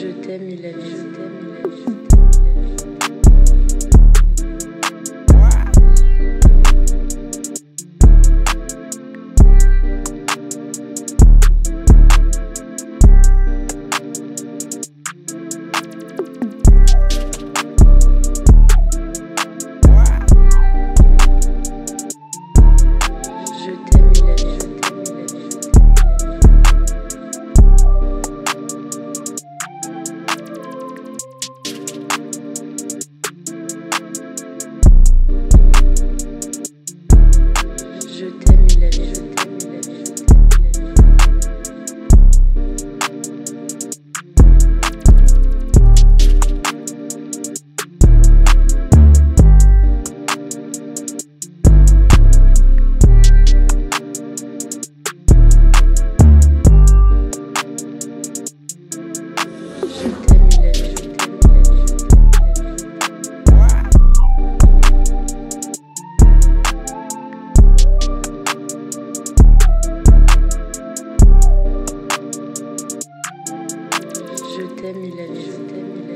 Je t'aime, Mélanie, je t'aime, il Mélanie. Je t'aime, Mylène. Je t'aime, il aime, je t'aime.